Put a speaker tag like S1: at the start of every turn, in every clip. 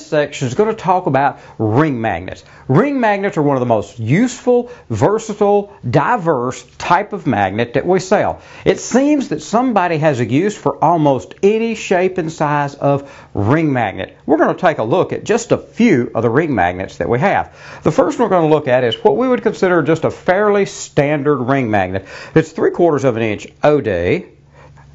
S1: This section is going to talk about ring magnets. Ring magnets are one of the most useful, versatile, diverse type of magnet that we sell. It seems that somebody has a use for almost any shape and size of ring magnet. We're going to take a look at just a few of the ring magnets that we have. The first one we're going to look at is what we would consider just a fairly standard ring magnet. It's three quarters of an inch OD, and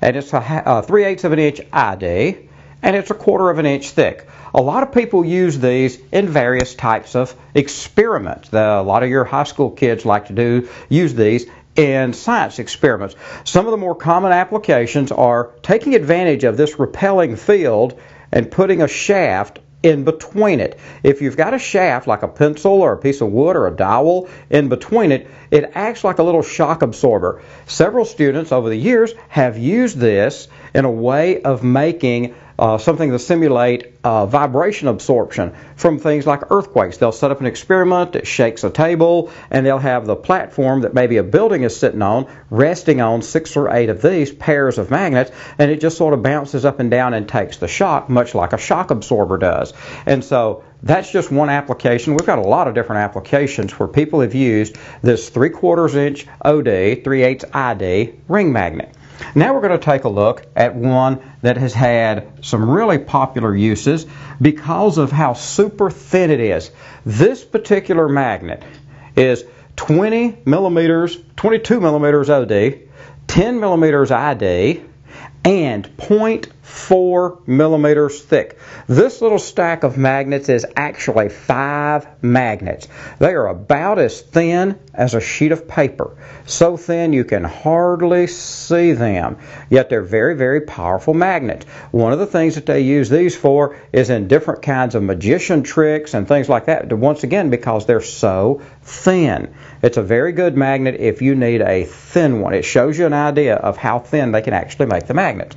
S1: it's a uh, three eighths of an inch ID, and it's a quarter of an inch thick. A lot of people use these in various types of experiments. A lot of your high school kids like to do use these in science experiments. Some of the more common applications are taking advantage of this repelling field and putting a shaft in between it. If you've got a shaft like a pencil or a piece of wood or a dowel in between it, it acts like a little shock absorber. Several students over the years have used this in a way of making uh, something to simulate uh, vibration absorption from things like earthquakes. They'll set up an experiment that shakes a table, and they'll have the platform that maybe a building is sitting on resting on six or eight of these pairs of magnets, and it just sort of bounces up and down and takes the shock, much like a shock absorber does. And so that's just one application. We've got a lot of different applications where people have used this 3 quarters inch OD, 3 eighths ID ring magnet. Now we're going to take a look at one that has had some really popular uses because of how super thin it is. This particular magnet is 20 millimeters, 22 millimeters OD, 10 millimeters ID, and 0.4 millimeters thick. This little stack of magnets is actually five magnets. They are about as thin as a sheet of paper. So thin you can hardly see them. Yet they're very, very powerful magnets. One of the things that they use these for is in different kinds of magician tricks and things like that. Once again, because they're so thin. It's a very good magnet if you need a thin one. It shows you an idea of how thin they can actually make the magnets.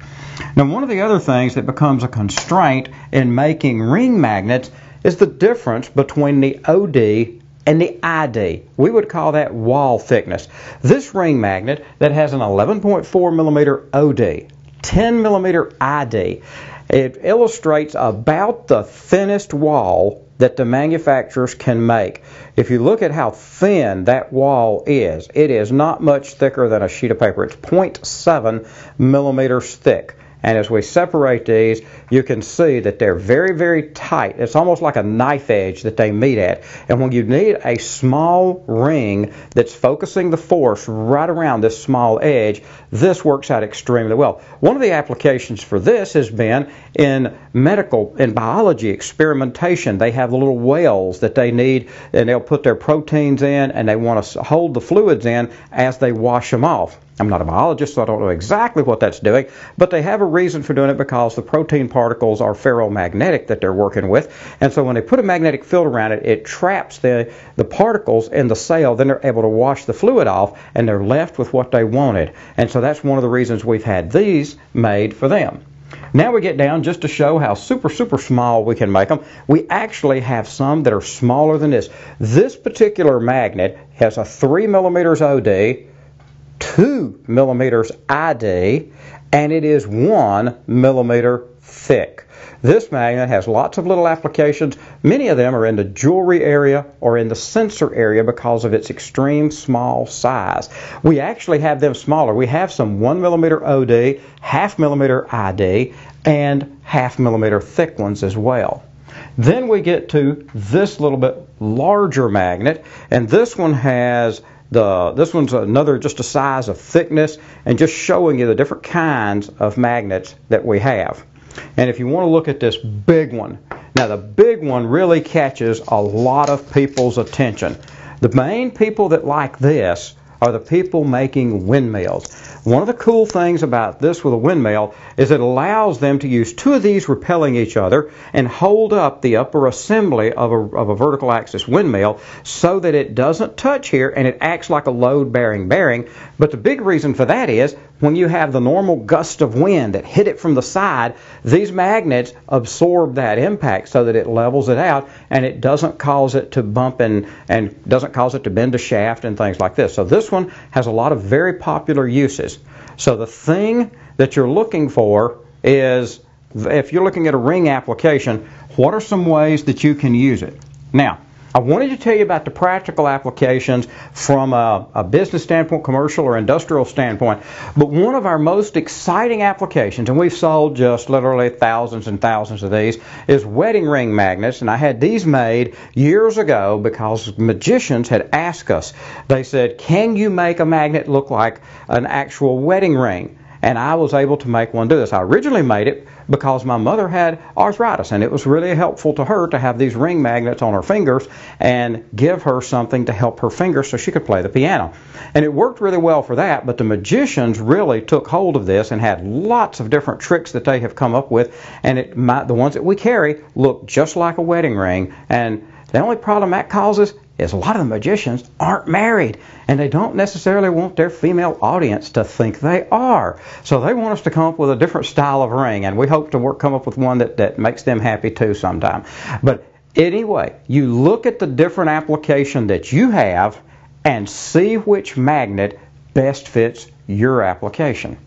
S1: Now, one of the other things that becomes a constraint in making ring magnets is the difference between the OD and the ID. We would call that wall thickness. This ring magnet that has an 11.4 millimeter OD, 10 millimeter ID, it illustrates about the thinnest wall that the manufacturers can make. If you look at how thin that wall is, it is not much thicker than a sheet of paper. It's 0.7 millimeters thick. And as we separate these, you can see that they're very, very tight. It's almost like a knife edge that they meet at. And when you need a small ring that's focusing the force right around this small edge, this works out extremely well. One of the applications for this has been in medical, in biology experimentation. They have the little wells that they need, and they'll put their proteins in, and they want to hold the fluids in as they wash them off. I'm not a biologist, so I don't know exactly what that's doing, but they have a reason for doing it because the protein particles are ferromagnetic that they're working with. And so when they put a magnetic field around it, it traps the, the particles in the cell. Then they're able to wash the fluid off, and they're left with what they wanted. And so that's one of the reasons we've had these made for them. Now we get down just to show how super, super small we can make them. We actually have some that are smaller than this. This particular magnet has a 3 millimeters OD, 2 millimeters ID, and it is 1 millimeter thick. This magnet has lots of little applications. Many of them are in the jewelry area or in the sensor area because of its extreme small size. We actually have them smaller. We have some 1 millimeter OD, half millimeter ID, and half millimeter thick ones as well. Then we get to this little bit larger magnet, and this one has the, this one's another just a size of thickness and just showing you the different kinds of magnets that we have. And if you want to look at this big one, now the big one really catches a lot of people's attention. The main people that like this are the people making windmills. One of the cool things about this with a windmill is it allows them to use two of these repelling each other and hold up the upper assembly of a, of a vertical axis windmill so that it doesn't touch here and it acts like a load bearing bearing. But the big reason for that is when you have the normal gust of wind that hit it from the side, these magnets absorb that impact so that it levels it out and it doesn't cause it to bump and, and doesn't cause it to bend a shaft and things like this. So this one has a lot of very popular uses. So the thing that you're looking for is if you're looking at a ring application, what are some ways that you can use it? Now, I wanted to tell you about the practical applications from a, a, business standpoint, commercial or industrial standpoint. But one of our most exciting applications, and we've sold just literally thousands and thousands of these, is wedding ring magnets. And I had these made years ago because magicians had asked us. They said, Can you make a magnet look like an actual wedding ring? And I was able to make one do this. I originally made it because my mother had arthritis, and it was really helpful to her to have these ring magnets on her fingers and give her something to help her fingers so she could play the piano. And it worked really well for that, but the magicians really took hold of this and had lots of different tricks that they have come up with, and it the ones that we carry look just like a wedding ring. And the only problem that causes is a lot of the magicians aren't married and they don't necessarily want their female audience to think they are. So they want us to come up with a different style of ring and we hope to work come up with one that, that makes them happy too sometime. But anyway, you look at the different application that you have and see which magnet best fits your application.